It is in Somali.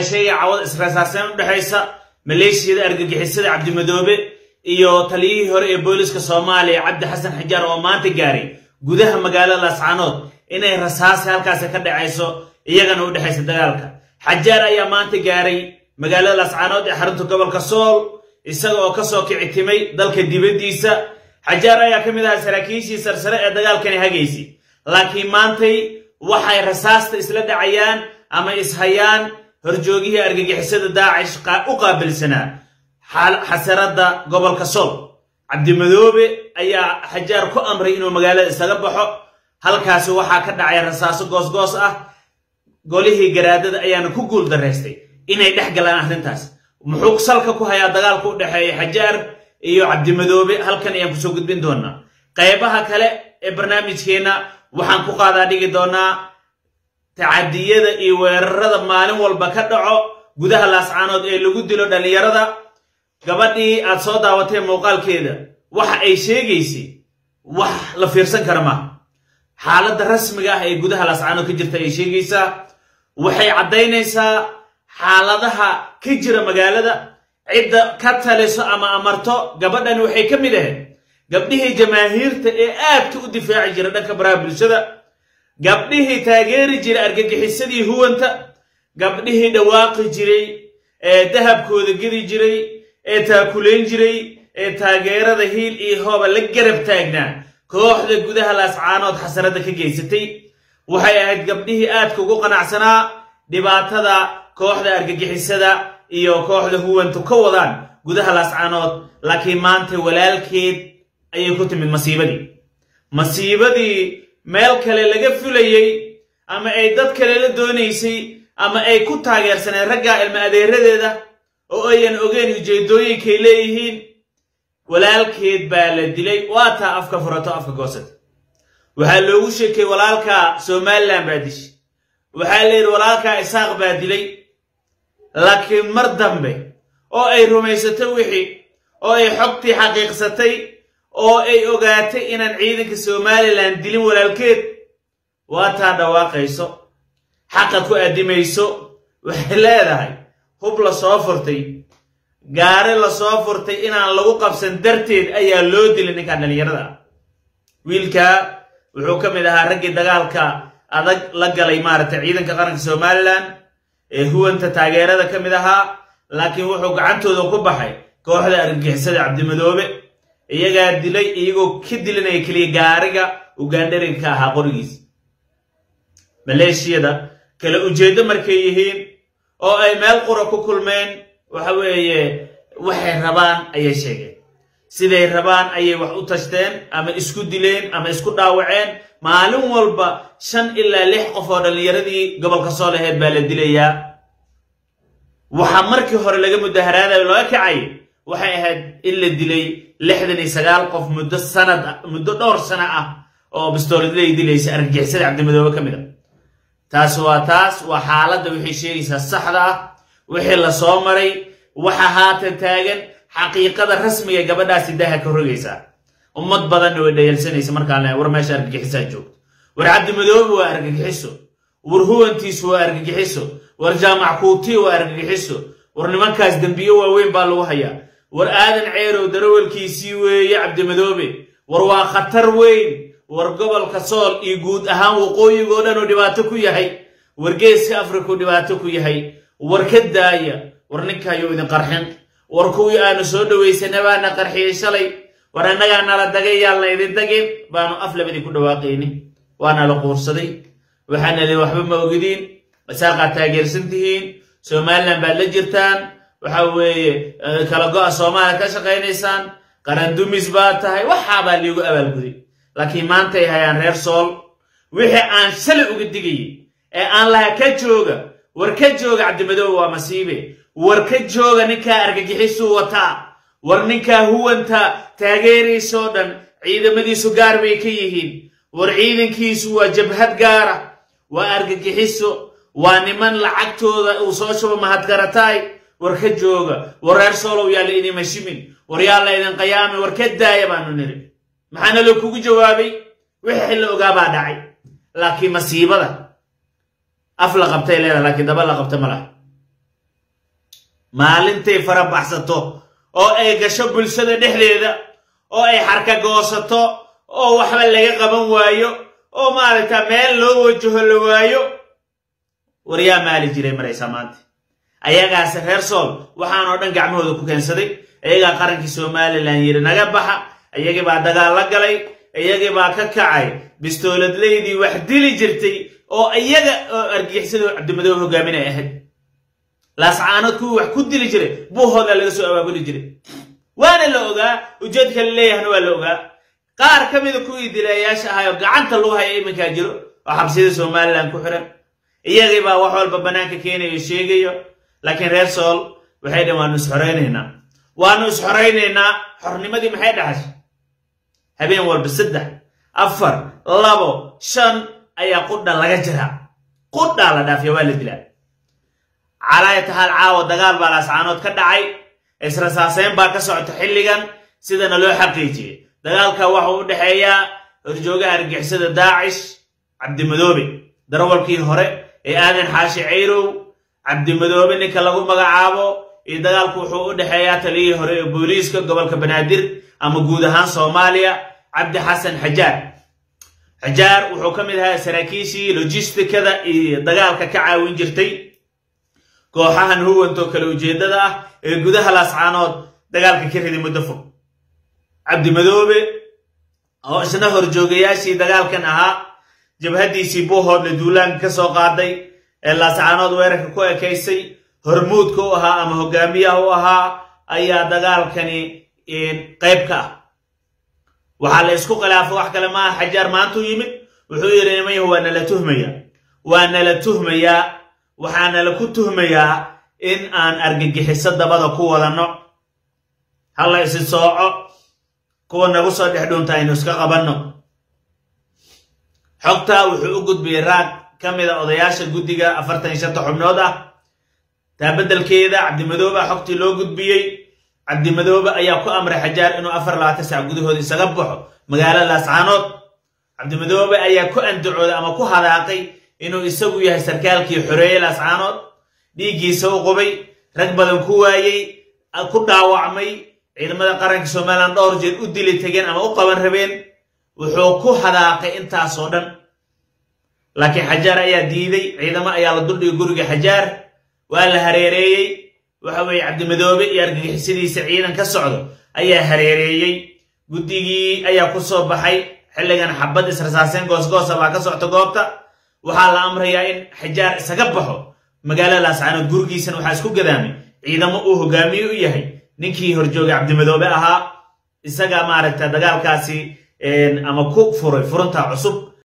sheegay cawada israasaaseen u dhexaysa maleeshiyada argagixisada cabdimadoobe iyo taliyihii hore ee booliska soomaaliya cabdi xasan xijaar oo maanta gaaray gudaha magaalada lascaanood inay rasaasi halkaasi ka dhacayso iyagana u dhexaysa dagaalka. Xajaar ayaa maanta gaaray magaalada lascaanood ee xarunta gobolka sool isaga oo ka soo kici timay dalka dibaddiisa. Xajaar ayaa ka mid ahaa saraakiishii sarsare ee dagaalkani hagaysay laakiin maantay waxay rasaasta isla dhacayaan ama ishayaan horjoogihii argagixisada daacish u qaabilsanaa. Xasaradda gobolka sool. Cabdimadoobe ayaa xajaar ku amray inuu magaalada isaga baxo. Halkaasi waxaa ka dhacay rasaaso goosgoos ah. Golihii garaadada ayaana ku guul daraystay inay dhex galaan arrintaas. Muxuu salka ku hayaa dagaalka u dhexeeya xajaar iyo cabdimadoobe halkan ayaan ku soo gudbin doonaa. Qaybaha kale ee barnaamijkeenna waxaan ku qaadaa dhigi doonaa tacadiyada iyo weerarada maalin walba ka dhaco gudaha laascaanood ee lagu dilo dhallinyarada gabadhii aad soo daawatee muuqaalkeeda waxa ay sheegaysay wax la fiirsan kara maaha xaaladda rasmiga ah ee gudaha laascaanood ka jirta ayay sheegaysaa waxay caddaynaysaa xaaladaha ka jira magaalada cidda ka taliso ama amarto gabadhani waxay ka mid ahayd gabdhihii jamaahiirta ee aadka u difaaci jira dhanka baraha bulshada gabdhihii taageeri jiray argagixisadii huwanta. Gabdhihii dhawaaqi jiray ee dahabkooda gedi jiray ee taakulayn jiray ee taageerada hiil iyo hooba la garab taagnaa. Kooxda gudaha laascaanood xasaradda ka geysatay. Waxay ahayd gabdhihii aadka ugu qanacsanaa dhibaatada kooxda argagixisada iyo kooxda huwantu ka wadaan gudaha laascaanood. Laakiin maanta walaalkeed ayay ku timid masiibadii. Masiibadii meel kale laga fulayey ama ay dad kale la doonaysay ama ay ku taageersaneen raggaa ilma adeeradeeda oo ayan ogeyn ujeedooyinkay leeyihiin walaalkeed baa la dilay. Waa taa afka furato afka goosad. Waxaa loogu sheekay walaalkaa somalilan baa dishay waxaa la yidhi walaalkaa isaaq baa dilay. Laakiin mar dambe oo ay rumaysatay wixii oo ay xogtii xaqiiqsatay oo ay ogaatay inaan ciidanka somalilan dilin walaalkeed. Waa taa dhawaaqayso xaqa ku addimayso waxay leedahay hub la soo furtay gaari la soo furtay inaan lagu qabsan darteed ayaa loo dilay ninkan dhallinyarada wiilkaa wuxuu ka mid ahaa raggii dagaalka adag la galay maaragtay ciidanka qaranka somalilan ee huwanta taageerada ka mid ahaa laakiin wuxuu gacantooda ku baxay kooxda argagixisada cabdimadoobe iyagaa dilay iyagoo ka dilinaya keliya gaariga ugaandharinka ahaa qorigiis maleeshiyada kale ujeeddo markay yihiin oo ay meel qura ku kulmeen waxa weeye waxay rabaan ayay sheegeen. Siday rabaan ayay wax u tashteen ama isku dileen ama isku dhaawaceen. Maalin walba shan ilaa lix qof oo dhallinyaradii gobolka soo laheyd baa la dilayaa. Waxaa markii hore laga mudaharaadayo laga kacay waxay ahayd in la dilay lixdan iyo sagaal qof muddo sanad muddo dhowr sano ah oo bistooladlay dilaysa argagixisada cabdimadoobe ka mid a taas waa taas waa xaaladda waxay sheegaysaa saxda ah wixii la soo maray waxa haatan taagan xaqiiqada rasmiga gabadhaasi daha ka rogaysaa ummad badanna way dhayalsanaysa markaan war meesha argagixisaa joogto. War cabdimadoobe waa argagixiso war huwantiisu waa argagixiso war jaamac kuutii waa argagixiso war nimankaas dembiyo waaweyn baa lagu hayaa war aadan ceerow darawalkiisii weeye cabdimadoobe war waa khatar weyn. War gobolka sool iyo guud ahaan waqooyigoo dhan uu dhibaato ku yahay. War geeska afrikuu dhibaato ku yahay. War ka daaya. War ninkaayuu idin qarxin. War kuwii aanu soo dhowaysanay baana qarxiyey shalay. War annagaa nala dagay yaalna idin dagin. Baanu af ku dhawaaqayni. Waana la quursaday. Waxaana li waxba ma ogidiin. Masaaqaad taageersan tihiin somalilan baad la jirtaan waxa weeye kala go'a soomaaliya ka shaqaynaysaan qarandumis baad tahay waxaabaa liigu abaalguday laakiin maantay hayaan reer sool wixii aan shalay uga digayay ee aan laha ka jooga war ka jooga cabdimadoobe waa masiibe. War ka jooga ninkaa argagixisuu wataa. War ninkaa huwanta taageeraysoo dhan ciidamadiisu gaar bay ka yihiin. War ciidankiisu waa jabhad gaara waa argagixiso waa niman lacagtooda uu soo shubo mahadkarataay war ka jooga war reer soolow yaa la idin war yaa la idin qayaamay war ka daaya baanu niri maxaana la kugu jawaabay? Wixii xilla ogaa baa dhacay. Laakiin masiibada af la qabtay leedaha laakiin daba la qabta ma laha. Maalintay farabaxsato oo ay gasho bulshada dhexdeeda oo ay xarkagoosato oo waxba laga qaban waayo oo maaragta meel loo wajaho la waayo. Waryaa maali jiray maraysaa maanta ayagaase reer sool waxaanoo dhan gacmahooda ku keensaday. Ayagaa qarankii somalilan yidhi naga baxa. Iyagii baa dagaal la galay. Iyagii baa ka kacay. Bistooladleydii wax dili jirtay oo iyaga oo argixisada cabdimadoobe hogaaminay ahayd. Laascaanood kuwii wax ku dili jiray buuhooda laga soo abaabuli jiray. Waana la ogaa ujeedka la leeyahna waa la ogaa. Qaar ka mida kuwii dilayaasha ahaayoo gacanta lagu haya iminkaa jiro oo xabsiyada somalilan ku xiran. Iyagii baa wax walba bannaanka keenayo sheegayo laakiin reer sool waxay dhan waanu isxoraynaynaa waanu isxoraynaynaa xornimadii maxay dhaxashay habeen walba saddex afar labo shan ayaa qudha laga jiraa qudhaa la dhaafiya waa la dilaa. Calaayata hal caawa dagaal baa laascaanood ka dhacay. Israsaaseyn baa ka socota xilligan sidana loo xaqiijiyey. Dagaalka waxuu u dhexeeyaa horjoogaha argixisada daacish cabdimadoobe darawalkii hore ee aadan xaashi cayrow cabdimadoobe ninka lagu magacaabo iyo dagaalku wuxuu u dhexeeyaa taliyihii hore ee booliiska gobolka banaadir ama guud ahaan soomaaliya cabdi xasan xajaar. Xajaar wuxuu ka mid ahaa saraakiishii logistikada iyo dagaalka ka caawin jirtay kooxahan huwantoo kale ujeeddada ah ee gudaha laascaanood dagaalka ka riday muddo fog. Cabdimadoobe oo isna horjoogayaashii dagaalkan ahaa jabhaddiisii buuhoodle duulaanka ka soo qaaday ee laascaanood weerarka ku ekaysay hormuudka u ahaa ama hogaamiyaha u ahaa ayaa dagaalkani qayb ka ah. Waxaa la isku khilaafay wax kale maaha xajaar maantuu yimid? Wuxuu yidhi nimanyahu waa nala tuhmayaa waa nala tuhmayaa waxaana la ku tuhmayaa in aan argagixiso dabada ku wadanno. Halla isi sooco. Kuwa nagu soo dhex dhuunta aynu iska qabanno. Xogtaa wuxuu u gudbiyey raag ka mida odayaasha guddiga afartan iyo shanta xubnood ah taabeddelkeeda cabdimadoobe a xogtii loo gudbiyey. Cabdimadoobe ayaa ku amray xajaar inuu afar labaatan sac gudahooda isaga baxo magaalada laascaanood. Cabdimadoobe ayaa ku andacooday ama ku hadaaqay inuu isagu yahay sarkaalkii xoreeye laascaanood. Dhiiggiisa u qubay rag badan ku waayey ku dhaawacmay ciidamada qaranka somalilan dhowr jeer u dili tegeen ama u qaban rabeen. Wuxuu ku hadaaqay intaasoo dhan laakiin xajaar ayaa diiday ciidamo ayaa la duldhigay guriga xajaar waa la hareereeyey. Waxa weeye cabdimadoobe iyo argagixisadiisa ciidan ka socdo ayaa hareereeyey. Guddigii ayaa ku soo baxay xilligan xabad israsaaseen goosgoosa baa ka socta goobta. Waxaa la amrayaa in xajaar isaga baxo. Magaalada laascaanood gurigiisana waxaa isku gadaamay. Ciidamo uu hogaamiye u yahay. Ninkii horjoogay cabdimadoobe ahaa isaga maaragta dagaalkaasi ama ku furay furunta cusub